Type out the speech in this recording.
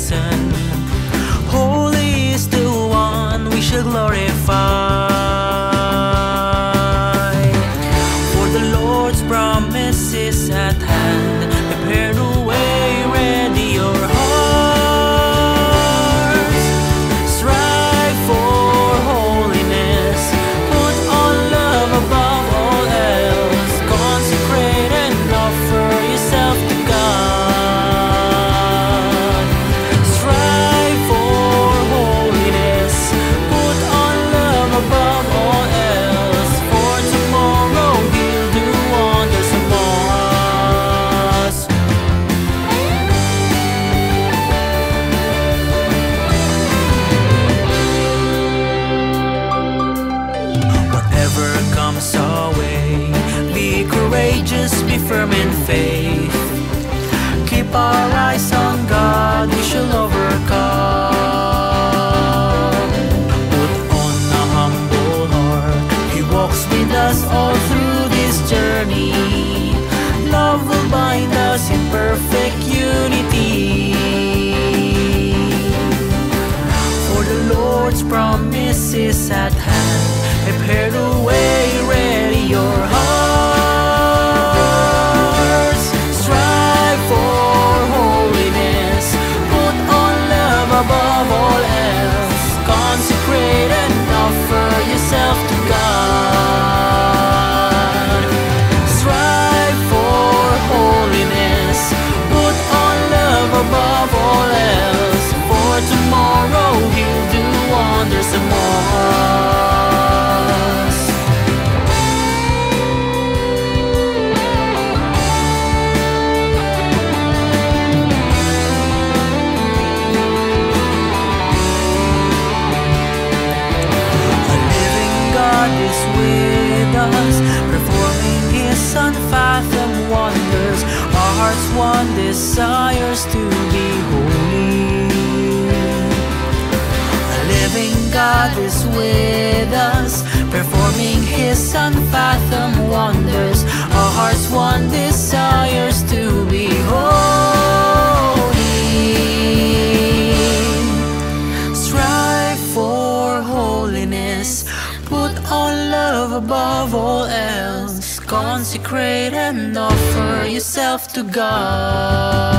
season. Courageous, be firm in faith. Keep our eyes on God, we shall overcome. Put on a humble heart, He walks with us all through this journey. Love will bind us in perfect unity. For the Lord's promise is at hand. Prepare the way, ready your hearts. A living God is with us, performing His wonders. Our hearts' one desires to be God is with us, performing His unfathomed wonders. Our hearts' one desires to be holy. Strive for holiness. Put on love above all else. Consecrate and offer yourself to God.